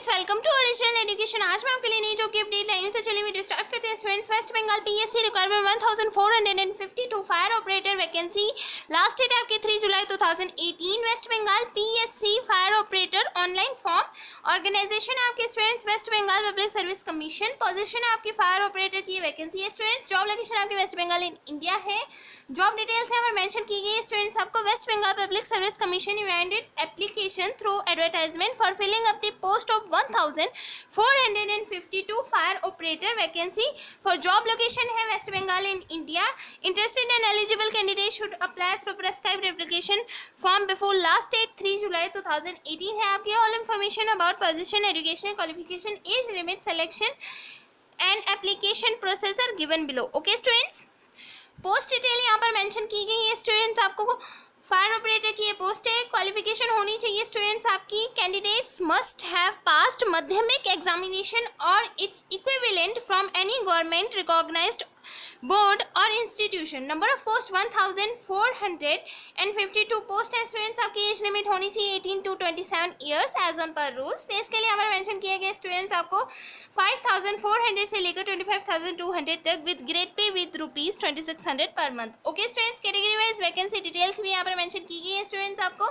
Students welcome to original education आज मैं आपके लिए नई जॉब की अपडेट लाई हूँ। तो चलिए वीडियो स्टार्ट करते हैं। Students West Bengal PSC requirement one thousand four hundred and fifty two fire operator vacancy last date है आपकी three July two thousand eighteen West Bengal PSC fire operator online form organisation आपके students West Bengal public service commission position आपकी fire operator की vacancy है। Students job location आपकी West Bengal in India है। Job details यहाँ पर mention की गई है। स्टूडेंट्स आपको West Bengal public service commission invited application through advertisement for filling up the post of 1452 fire operator vacancy for job location है West Bengal in India interested and eligible candidate should apply through prescribed application form before last date three July 2018 है आपकी। All information about position education qualification age limit selection and application process are given below okay students post detail यहाँ पर mention की गई है। Students आपको fire operator की ये पोस्ट है। क्वालिफिकेशन होनी चाहिए स्टूडेंट्स आपकी। कैंडिडेट्स मस्ट हैव पास्ट माध्यमिक एग्जामिनेशन और its equivalent from any government recognised board और institution number of post one thousand four hundred and fifty two post है स्टूडेंट्स आपकी एज लिमिट होनी चाहिए eighteen to twenty seven years age on पर rule space के लिए हमारा mention किया गया स्टूडेंट्स आपको फाइव थाउज़ेंड फोर हंड्रेड से लेकर twenty five thousand two hundred तक with grade pay with rupees twenty six hundred per month okay students category wise vacancy details भी यहाँ पर मेंशन की गई है। स्टूडेंट्स आपको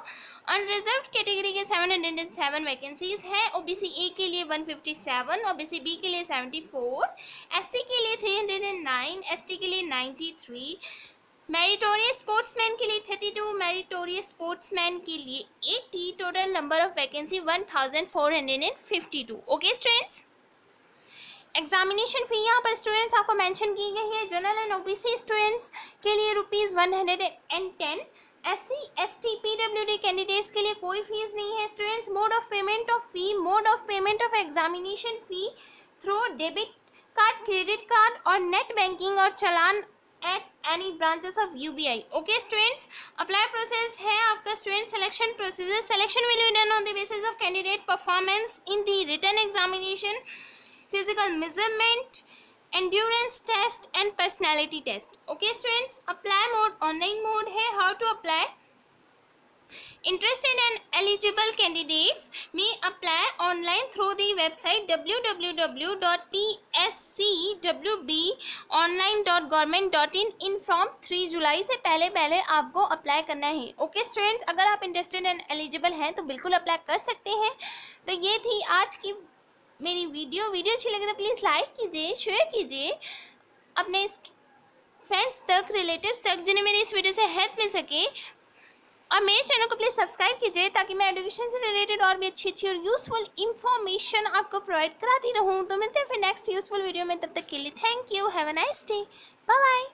अनरिजर्व कैटेगरी के seven hundred and seven vacancies हैं। ओबीसी ए के लिए one fifty seven OBC B के लिए सेवेंटी फोर एस के लिए three hundred and nine S के लिए नाइन्टी थ्री मेरिटोरियस स्पोर्ट्समैन के लिए थर्टी टू मेरिटोरियस स्पोर्ट्समैन के लिए eighty total number of vacancy one thousand four hundred and fifty two okay students examination fee यहाँ पर स्टूडेंट्स आपको मेंशन की गई है। जनरल एंड ओबीसी स्टूडेंट्स के लिए rupees one hundred and ten S C S T P W D candidates के लिए कोई फ़ीस नहीं है। Students mode of payment of fee mode of payment of examination fee through debit card credit card और net banking और चलान at any branches of U B I okay students apply process है आपका student selection process selection will be done on the basis of candidate performance in the written examination physical measurement endurance test and personality test. Okay, students, apply mode, online mode है, how to apply? Interested and eligible candidates may apply online through the website www.pscwbonline.government.in in. From 3 जुलाई से पहले पहले आपको apply करना है। Okay students अगर आप इंटरेस्टेड एंड एलिजिबल हैं तो बिल्कुल अप्लाई कर सकते हैं। तो ये थी आज की मेरी वीडियो वीडियो अच्छी लगी तो प्लीज़ लाइक कीजिए शेयर कीजिए। अपने फ्रेंड्स तक रिलेटिव्स तक, जिन्हें मेरी इस वीडियो से हेल्प मिल सके और मेरे चैनल को प्लीज़ सब्सक्राइब कीजिए ताकि मैं एडुकेशन से रिलेटेड और भी अच्छी अच्छी और यूज़फुल इन्फॉर्मेशन आपको प्रोवाइड कराती रहूँ। तो मिलते हैं फिर नेक्स्ट यूज़फुल वीडियो में, तब तक के लिए thank you have a nice day bye bye